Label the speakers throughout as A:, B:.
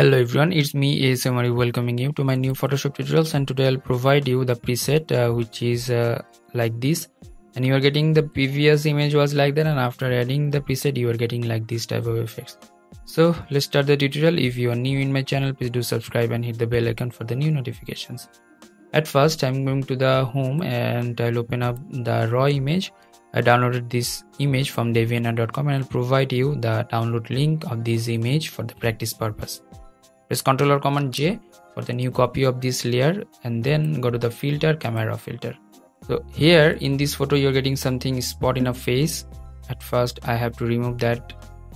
A: Hello everyone, it's me ASM Arif welcoming you to my new Photoshop tutorials and today I'll provide you the preset uh, which is uh, like this and you are getting the previous image was like that and after adding the preset you are getting like this type of effects. So let's start the tutorial. If you are new in my channel please do subscribe and hit the bell icon for the new notifications. At first I'm going to the home and I'll open up the raw image I downloaded this image from deviantart.com and I'll provide you the download link of this image for the practice purpose. Press Ctrl or Command J for the new copy of this layer and then go to the filter camera filter. So here in this photo you're getting something spot in a face. At first I have to remove that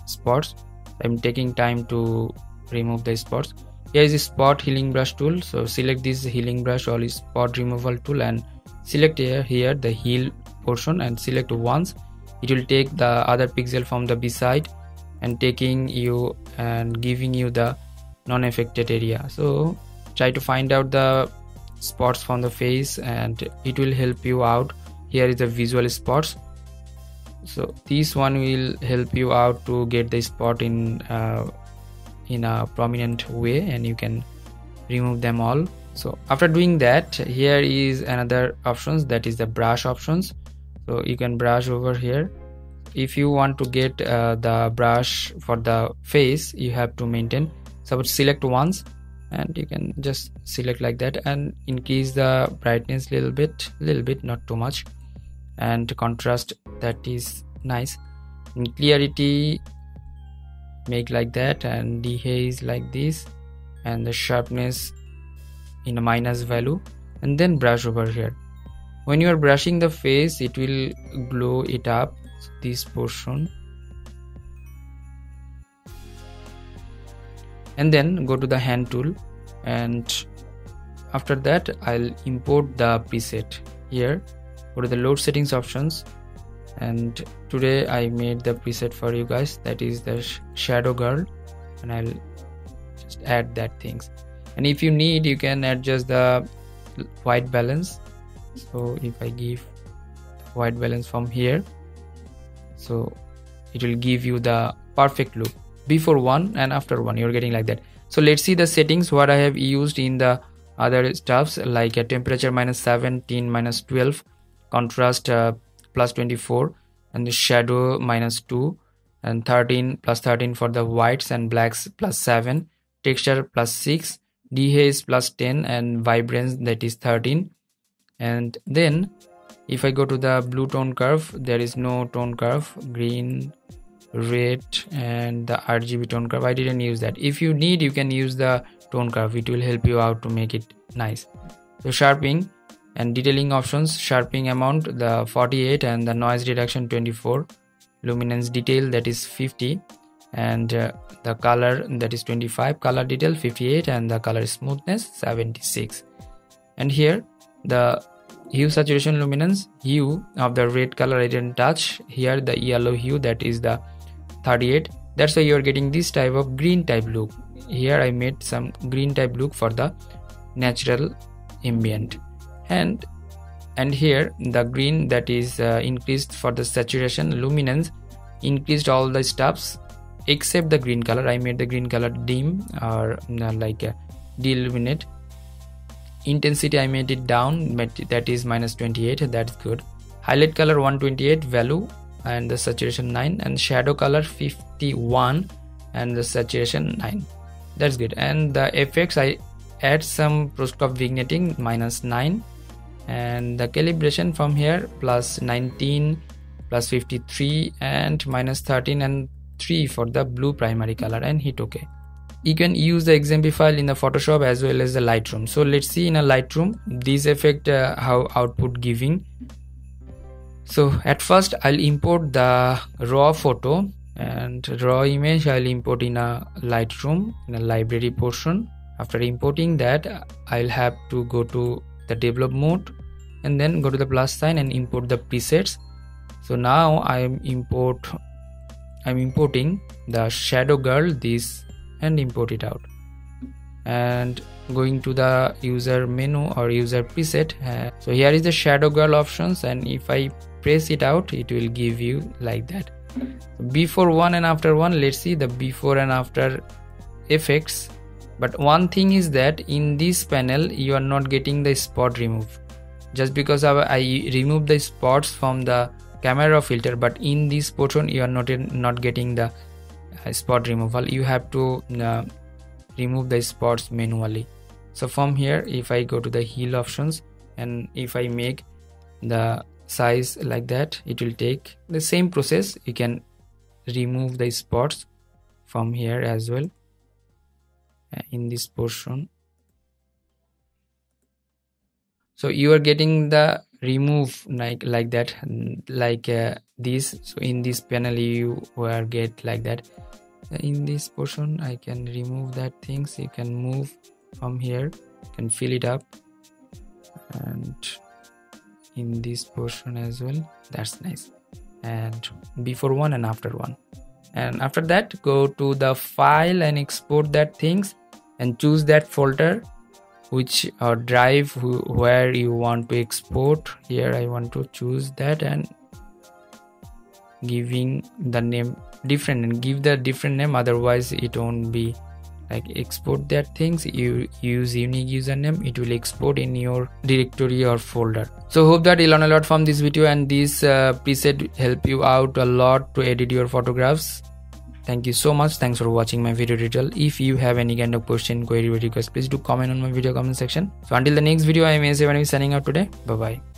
A: spots. I'm taking time to remove the spots. Here is a spot healing brush tool. So select this healing brush or spot removal tool and select here, here the heal portion and select once it will take the other pixel from the beside and taking you and giving you the non-affected area. So try to find out the spots from the face and it will help you out. Here is the visual spots. So this one will help you out to get the spot in uh, in a prominent way and you can remove them all. So after doing that here is another options that is the brush options. So you can brush over here. If you want to get uh, the brush for the face you have to maintain so select once and you can just select like that and increase the brightness a little bit little bit not too much. And contrast that is nice. In clarity make like that and dehaze like this. And the sharpness in a minus value. And then brush over here. When you are brushing the face it will glow it up this portion and then go to the hand tool. And after that I'll import the preset here. Go to the load settings options. And today I made the preset for you guys. That is the sh shadow girl. And I'll just add that things. And if you need you can adjust the white balance. So if i give white balance from here so it will give you the perfect look before one and after one. You're getting like that. So let's see the settings. What i have used in the other stuffs like a temperature minus 17 minus 12 contrast uh, plus 24 and the shadow minus 2 and 13 plus 13 for the whites and blacks plus 7 texture plus 6 dehaze plus 10 and vibrance that is 13 and then if I go to the blue tone curve there is no tone curve green red and the RGB tone curve. I didn't use that. If you need you can use the tone curve. It will help you out to make it nice. So sharpening and detailing options. Sharpening amount the 48 and the noise reduction 24 luminance detail that is 50 and uh, the color that is 25 color detail 58 and the color smoothness 76 and here the hue saturation luminance hue of the red color I didn't touch. Here the yellow hue that is the 38 that's why you're getting this type of green type look. Here I made some green type look for the natural ambient. And and here the green that is uh, increased for the saturation luminance increased all the stuffs except the green color. I made the green color dim or uh, like uh, deilluminate intensity i made it down that is minus 28 that's good. Highlight color 128 value and the saturation 9 and shadow color 51 and the saturation 9 that's good and the effects i add some post-crop vignetting minus 9 and the calibration from here plus 19 plus 53 and minus 13 and 3 for the blue primary color and hit ok you can use the XMP file in the Photoshop as well as the Lightroom. So let's see in a Lightroom this effect uh, how output giving. So at first I'll import the raw photo and raw image I'll import in a Lightroom in a library portion. After importing that I'll have to go to the develop mode and then go to the plus sign and import the presets. So now I'm import I'm importing the shadow girl this and import it out and going to the user menu or user preset uh, so here is the shadow girl options and if i press it out it will give you like that. Before one and after one let's see the before and after effects. But one thing is that in this panel you are not getting the spot removed. Just because I remove the spots from the camera filter but in this portion you are not not getting the uh, spot removal. You have to uh, remove the spots manually. So from here if I go to the heal options and if I make the size like that it will take the same process. You can remove the spots from here as well uh, in this portion. So you are getting the remove like like that like uh, this. So in this panel you will get like that. In this portion i can remove that things. You can move from here can fill it up. And in this portion as well. That's nice. And before one and after one. And after that go to the file and export that things and choose that folder which uh, drive where you want to export. Here i want to choose that and giving the name different and give the different name otherwise it won't be like export that things you use unique username it will export in your directory or folder. So hope that you learn a lot from this video and this uh, preset help you out a lot to edit your photographs. Thank you so much. Thanks for watching my video tutorial. If you have any kind of question query or request please do comment on my video comment section. So until the next video i am as signing out today. Bye bye